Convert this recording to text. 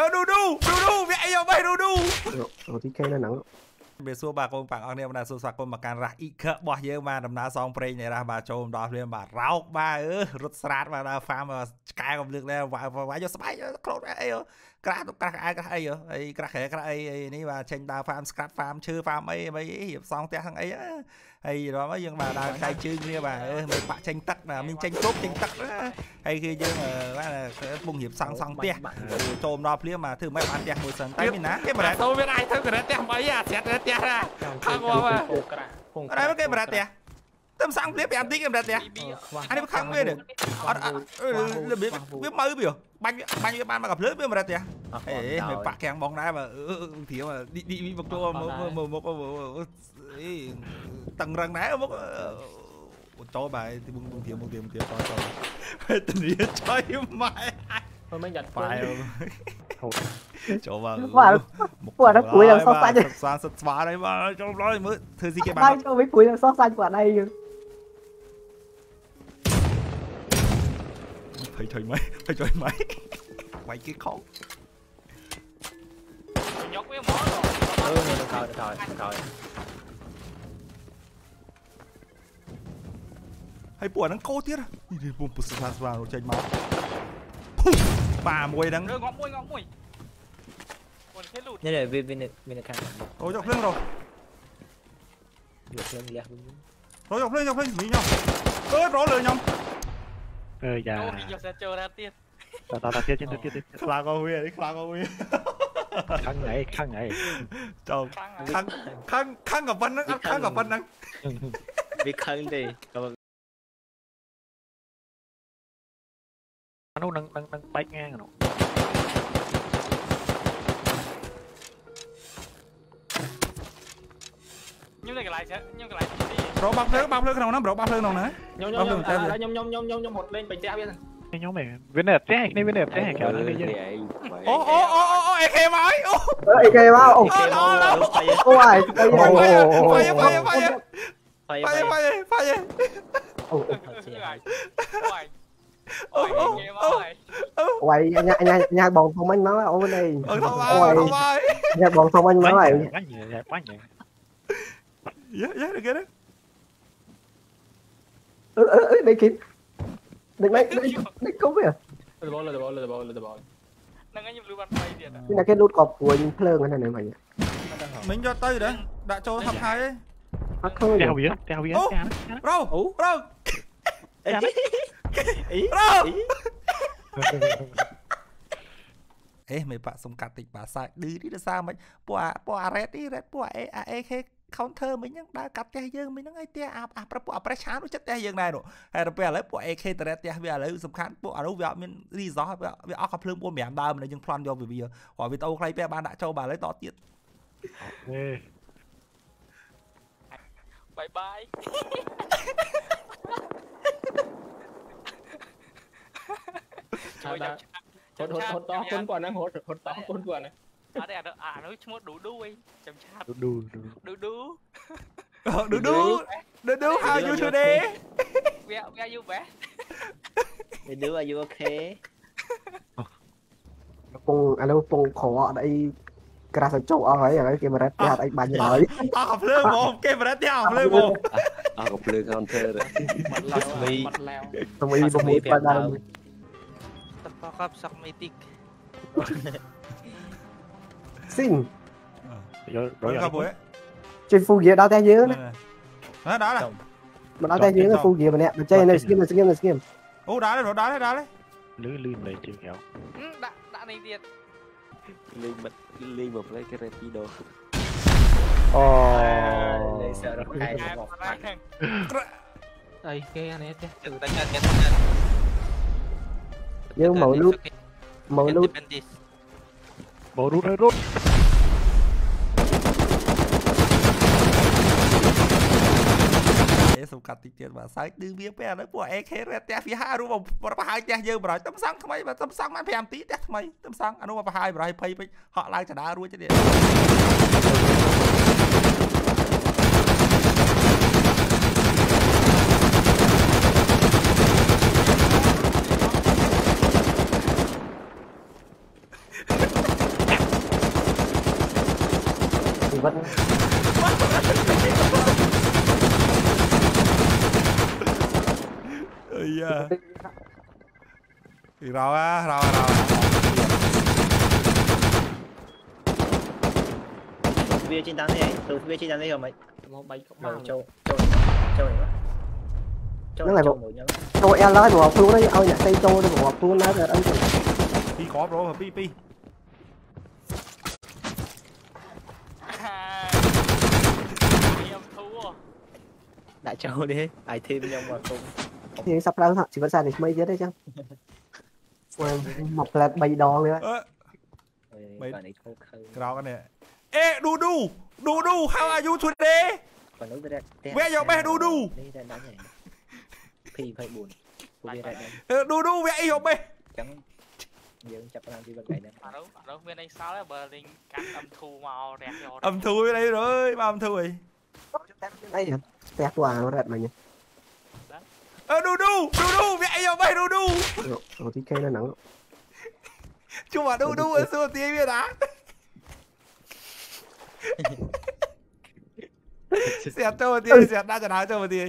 អឺឌូឌូឌូឌូវាអីអបេឌូឌូអូទីគេនៅហ្នឹងវាសួរបាទកូនបងអរគ្នាបាទសួរស្វាគមន៍មកកាន់រ៉ាស់អ៊ីខរបស់យើងបាទដំណើរសងប្រេងនៃរ៉ាស់បាទចូលដល់ភ្លាមបាទរោកបាទអឺរត់ស្រាតបាទដល់ហ្វាមឆ្កែកំលឹកដែរវាយយកស្បែកក្លូតអីក្រាស់ក្រាស់ក្អែក្រាស់អីអីក្រាស់ក្រែក្រាស់អីនេះបាទចេញដើរហ្វាមស្ក្រាត់ហ្វាមឈើហ្វាមអីអីរៀបសងផ្ទះទាំងអីហើយរំយើងបាទដើរខ្សែជើងគ្នាបាទមើលបាក់ចេញទឹកបាទមានចេញជប់ចេញទឹកហើយគឺយើងបាទបងរៀបសង់សង់ផ្ទះចូលមកដល់ភ្លាមបាទធ្វើមិនបានផ្ទះមួយសិនតែមានណាគេបារ៉ាទៅវាអាចធ្វើការ៉ាផ្ទះមិនអីអាស្រាត់ផ្ទះណាខាងមកបាទអរ៉ាគេបារ៉ាផ្ទះ ទៅសាំងព្រា5នាទីគេមិនដែរអានេះខឹងវាអត់របៀបវាមើវាបាញ់បាញ់វាបានមកកាភ្លើវាមិនដែរអេមិនបាក់ខាំងបងដែរបើធៀមឌីឌីមកចូលមកមកអីតឹងរឹងដែរមកចូលបាយទីបងបងធៀមបងធៀមធៀមតចូលពេលតនីចុយម៉ែមិនមិនយ៉ាត់បាយចូលមកពួកហ្នឹងគួយដល់សោះសាច់សាសិតស្វាហើយមកចូលឡើយមើលធ្វើស៊ីគេបានចូលវិញគួយដល់សោះសាច់ពួកអីយើងភ័យថុ Hơi thoải mái, hơi thoải mái Quay cái khó. Nhột cái mỏ ừ, rồi. Hay bùa đang cố tiết à đi đi, bùm bùm sàn sàn rồi chanh máu. Bà mùi đang ừ, Rồi, ngọt mùi, ngọt mùi. Còn thế lụt. Nên là bên, bên, bên này khăn Ôi, dọc lưng rồi. Dọc lưng, lẹ Rồi, dọc lưng, dọc lưng, mỹ nhau. Ơi, rõ lời nhau. เอออย่า No, y yo sé llorar, tío. ตาตาตาเทียบเทียบเทียบเทียบ Flag of Weird นี่ Flag of Weird ข้างไหนข้างไหนเจ้า Canga. ข้างข้างข้างกับวันนั้นข้างกับวันนั้น Bir kang day. Kapag อันนู้นนังนังนังไปแง่งอะเนาะ Nhưng mà cái lái xe, nhưng mà cái lái xe đi. បែកងាងនោះខ្ញុំនៅកន្លែងខ្ញុំកន្លែងប្រូបាក់ភ្លើងបាក់ភ្លើងក្នុងហ្នឹងប្រូបាក់ភ្លើងក្នុងហ្នឹងខ្ញុំខ្ញុំខ្ញុំខ្ញុំខ្ញុំខ្ញុំហត់លេងបិទផ្ទះវាខ្ញុំឯងវានៅផ្ទះនេះវានៅផ្ទះក្រៅនេះយើងអូអូអូអូអេគេមកអូអេគេមកអូអូអូអូយអូយបាយបាយបាយបាយបាយបាយបាយអូអូអូអូយញ៉ាញ៉ាញ៉ាបងធំអញមកអូនអីអូធំហើយធំហើយញ៉ាបងធំអញមកហើយបាញ់បាញ់យ៉ាយ៉ាគេណា ơi Baikin Naik naik kau apa ya? Ada bawah, ada bawah, ada bawah, ada bawah. Nanganya blue one bay dia tak? Ni nak kena loot kop của những pleng anh này mày nhỉ? Mình cho tay đấy, đã cho thập hai ấy. Hấp thôi. Đeo biển, đeo biển. Bro, râu. Bro. Ê mày bạn xong cả tịch bà sai đi đi là sao mày? Bùa bùa red đi red bùa AAK e, ត់ឃើញផ្ទះវាផ្ទះវាប្រូប្រូអីអីប្រូអេមិនបាក់សុំកាត់តិចបាទសាច់ឌឺនេះដោយសារមិនពួកពួកអារ៉េតនេះរ៉េតពួកអេអេខេ counter មិញហ្នឹងដើរកាត់ផ្ទះយើងមិញហ្នឹងហើយផ្ទះអាអាប្រពុះអាប្រេះឆាននោះចិត្តផ្ទះយើងដែរនោះហើយទៅពេលឥឡូវពួក AK តរ៉េតផ្ទះវាឥឡូវសំខាន់ពួកអានោះវាអត់មាន resource វាអស់កាភ្លើង4 5ដើមនៅយើងប្លន់យកវាវាព្រោះវីដេអូខ្លីពេលបានដាក់ចូលបាទឥឡូវតទៀតបាយបាយជួយដាក់ហត់ហត់ហត់តោះគុណគាត់ហ្នឹងហត់ហត់តោះគុណគាត់ហ្នឹង អត់ទេអានោះឈ្មោះឌូឌូអីចាំឆាប់ឌូឌូឌូឌូឌូឌូឌូ how you today where where you best ឌូឌូ are you okay កំពុងឥឡូវកំពុងក្រអត់អីក្រាស់ទៅចុកអស់ហើយឥឡូវគេមករ៉េតផ្ទះអត់អីបាញ់ហើយអស់កំភ្លើងហ្មងគេមករ៉េតផ្ទះអស់ភ្លើងហ្មងអស់កំភ្លើង counter បាត់ឡើងមីថ្មី6បាត់ឡើងតបកបសក់មីទីក sinh rồi rồi rồi trên phu ghế đá té dưới nè đó đá này. Mà đá té dưới là phu ghế mà nè. Mà chơi này skim này skim này skim ô đá đấy rồi đá đấy đá đấy lưới lươn này chưa hiểu. Đã đã này tiền liên bật liên bật lấy cái rapido. Oh lấy sợ rồi hai một đây kia này chứ đừng đánh nhận cái thằng nhưng mẫu lút mẫu lút mẫu lút hay rút. រូបកាត់តិចទៀតបាទសើចឌឺវាពេលឥឡូវពួក AK រត់ផ្ទះវាហារូបប្រហែលផ្ទះយើងប្រហែលតំសងថ្មីបាទតំសងបាន5នាទីផ្ទះថ្មីតំសងអនុប្រហែលប្រហែល20ពេចហក់ឡើងចដារួចទៀតជីវិត అయ్యా రావా రావా రావా từ phía trên tán này từ phía trên tán này mày. Nó bay cộng bằng châu châu này châu này châu em lái bộ học đấy ao nhà xây châu đấy bộ học luôn đấy anh chị có bro pi pi. Đại châu đi ai thêm nhau mà không អ្នកផ្សេងចូលទៅមកខ្លួនណាទៅអត់អីទេ ពីរគ្រាប់រោពីរពីរ ខ្ញុំធូរ ដាក់ចូលនេះអាយធីមខ្ញុំមកគុំ នេះសប្តាហ៍ជីវិតសានេះថ្មីទៀតទេចឹងមកផ្លែត3ដងនេះ អឺ បាទនេះធូរខើ ក្រោកនេះអេឌូឌូឌូឌូ how are you today còn nếu tôi đây Vẽ vô bé đu đu. đi đây đánh này phi phải buồn tôi đi đây đánh ឌូឌូវាអីហូបេ trắng dương chập làm gì bên này nè អានោះអានោះមានអីសល់ទេបើលេងកាត់ M2 មករះយក អំធូរអីរើយមកអំធូរអី អីផ្ទះទួរ៉ាត់មិញ Ờ đu đu, đu đu, mẹ yêu bay đu đu. Ờ tí cây nó nắng. Chung mà đu đu ở xưa tí biết đá. Xẹt cho một tí, xẹt đã cho đá cho một tí.